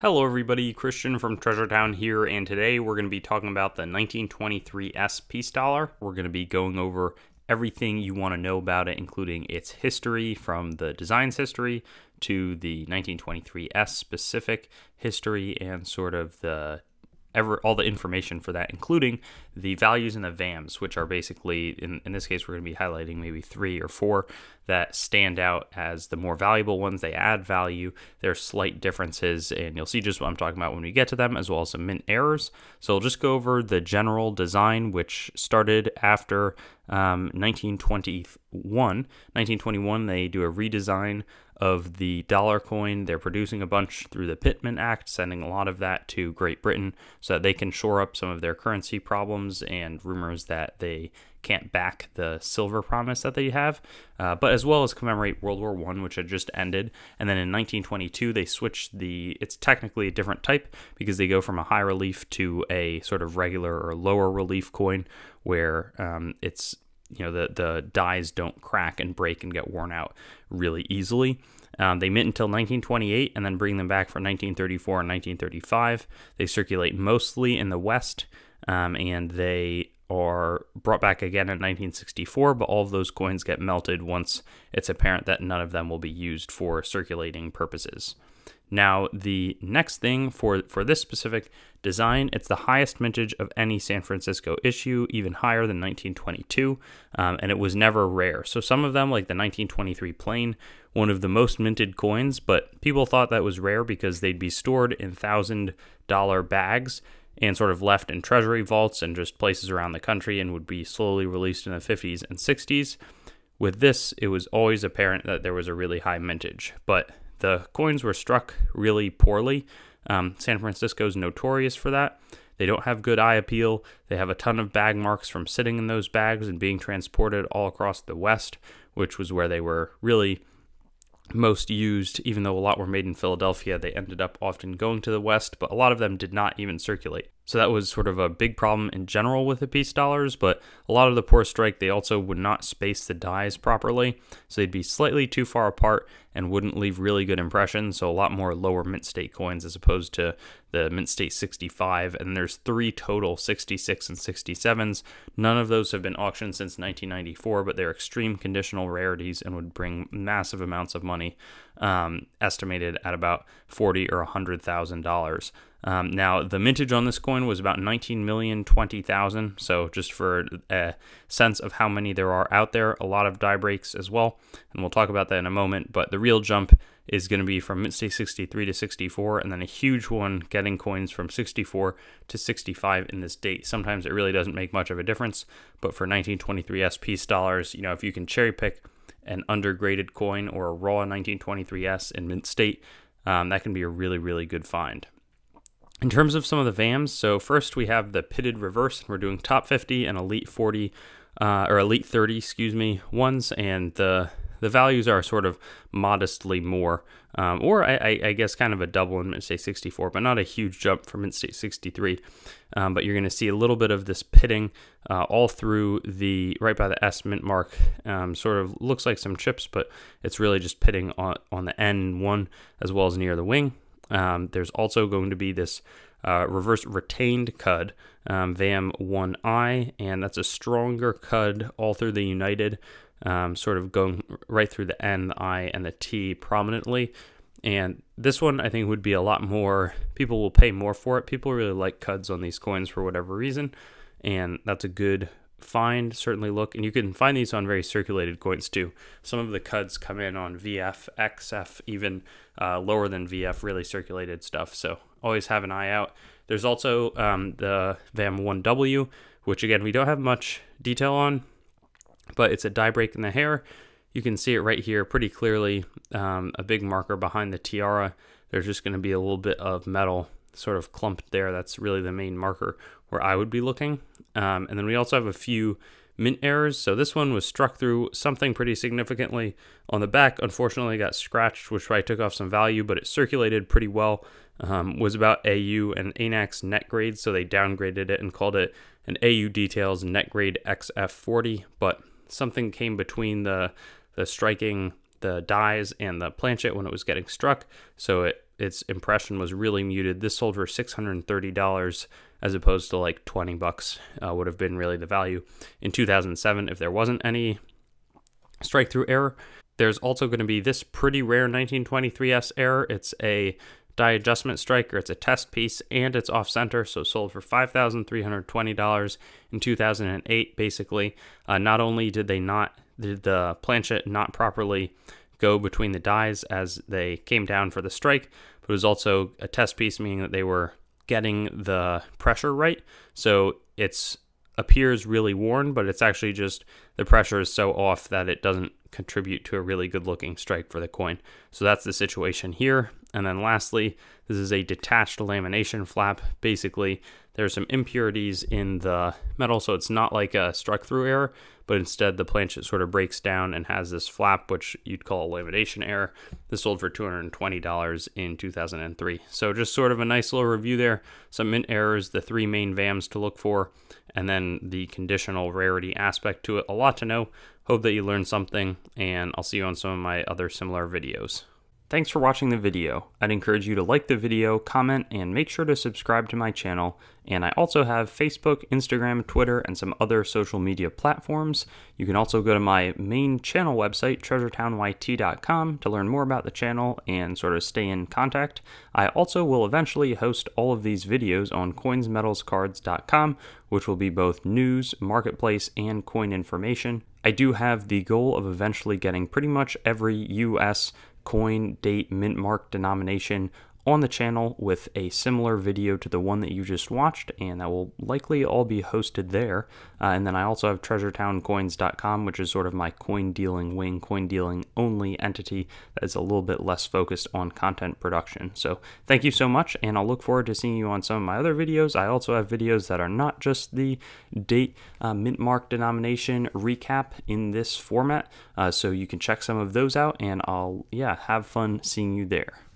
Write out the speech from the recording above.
Hello, everybody. Christian from Treasure Town here, and today we're going to be talking about the 1923S Peace Dollar. We're going to be going over everything you want to know about it, including its history from the design's history to the 1923S specific history and sort of the ever all the information for that, including the values and the VAMs, which are basically in, in this case we're going to be highlighting maybe three or four that stand out as the more valuable ones. They add value. There are slight differences, and you'll see just what I'm talking about when we get to them, as well as some mint errors. So I'll just go over the general design, which started after um, 1921. 1921, they do a redesign of the dollar coin. They're producing a bunch through the Pittman Act, sending a lot of that to Great Britain so that they can shore up some of their currency problems and rumors that they can't back the silver promise that they have, uh, but as well as commemorate World War One, which had just ended. And then in 1922, they switched the. It's technically a different type because they go from a high relief to a sort of regular or lower relief coin, where um, it's you know the the dies don't crack and break and get worn out really easily. Um, they mint until 1928 and then bring them back for 1934 and 1935. They circulate mostly in the West um, and they are brought back again in 1964, but all of those coins get melted once it's apparent that none of them will be used for circulating purposes. Now, the next thing for, for this specific design, it's the highest mintage of any San Francisco issue, even higher than 1922, um, and it was never rare. So some of them, like the 1923 plain, one of the most minted coins, but people thought that was rare because they'd be stored in thousand dollar bags and sort of left in treasury vaults and just places around the country and would be slowly released in the 50s and 60s. With this, it was always apparent that there was a really high mintage, but the coins were struck really poorly. Um, San Francisco is notorious for that. They don't have good eye appeal. They have a ton of bag marks from sitting in those bags and being transported all across the West, which was where they were really most used, even though a lot were made in Philadelphia, they ended up often going to the West, but a lot of them did not even circulate. So that was sort of a big problem in general with the peace dollars, but a lot of the poor strike, they also would not space the dies properly. So they'd be slightly too far apart and wouldn't leave really good impressions. So a lot more lower mint state coins as opposed to the mint state 65. And there's three total 66 and 67s. None of those have been auctioned since 1994, but they're extreme conditional rarities and would bring massive amounts of money, um, estimated at about 40 or $100,000. Um, now, the mintage on this coin was about 19 million 20,000. So, just for a sense of how many there are out there, a lot of die breaks as well. And we'll talk about that in a moment. But the real jump is going to be from mint state 63 to 64, and then a huge one getting coins from 64 to 65 in this date. Sometimes it really doesn't make much of a difference. But for 1923S peace dollars, you know, if you can cherry pick an undergraded coin or a raw 1923S in mint state, um, that can be a really, really good find. In terms of some of the VAMs, so first we have the pitted reverse. We're doing top 50 and elite 40, uh, or elite 30, excuse me, ones, and the the values are sort of modestly more, um, or I, I, guess kind of a double in Mint State 64, but not a huge jump from Mint State 63. Um, but you're going to see a little bit of this pitting uh, all through the right by the S mint mark. Um, sort of looks like some chips, but it's really just pitting on, on the N one as well as near the wing. Um, there's also going to be this uh, reverse retained cud, um, VAM 1i, and that's a stronger cud all through the United, um, sort of going right through the N, the I, and the T prominently. And this one I think would be a lot more, people will pay more for it. People really like cuds on these coins for whatever reason, and that's a good find, certainly look. And you can find these on very circulated coins too. Some of the cuds come in on VF, XF, even uh, lower than VF, really circulated stuff. So always have an eye out. There's also um, the VAM1W, which again, we don't have much detail on, but it's a die break in the hair. You can see it right here pretty clearly, um, a big marker behind the tiara. There's just going to be a little bit of metal sort of clumped there. That's really the main marker where I would be looking. Um, and then we also have a few mint errors. So this one was struck through something pretty significantly on the back. Unfortunately, got scratched, which probably took off some value, but it circulated pretty well. Um, was about AU and ANACS net grade, so they downgraded it and called it an AU details net grade XF40. But something came between the the striking the dies and the planchet when it was getting struck, so it its impression was really muted. This sold for $630 as opposed to like 20 bucks uh, would have been really the value in 2007 if there wasn't any strike through error. There's also going to be this pretty rare 1923S error. It's a die adjustment striker. It's a test piece and it's off center, so sold for $5,320 in 2008. Basically, uh, not only did they not did the planchet not properly go between the dies as they came down for the strike, but it was also a test piece, meaning that they were getting the pressure right. So it's appears really worn, but it's actually just the pressure is so off that it doesn't contribute to a really good looking strike for the coin. So that's the situation here. And then lastly, this is a detached lamination flap. Basically, there's some impurities in the metal, so it's not like a struck through error, but instead the planchet sort of breaks down and has this flap, which you'd call a lamination error. This sold for $220 in 2003. So just sort of a nice little review there. Some mint errors, the three main VAMs to look for, and then the conditional rarity aspect to it. A lot to know. Hope that you learned something, and I'll see you on some of my other similar videos. Thanks for watching the video. I'd encourage you to like the video, comment, and make sure to subscribe to my channel. And I also have Facebook, Instagram, Twitter, and some other social media platforms. You can also go to my main channel website, treasuretownYT.com, to learn more about the channel and sort of stay in contact. I also will eventually host all of these videos on coinsmetalscards.com, which will be both news, marketplace, and coin information. I do have the goal of eventually getting pretty much every US coin, date, mint mark, denomination on the channel with a similar video to the one that you just watched, and that will likely all be hosted there. Uh, and then I also have treasuretowncoins.com, which is sort of my coin dealing wing, coin dealing only entity that is a little bit less focused on content production. So thank you so much, and I'll look forward to seeing you on some of my other videos. I also have videos that are not just the date, uh, mint mark denomination recap in this format, uh, so you can check some of those out, and I'll, yeah, have fun seeing you there.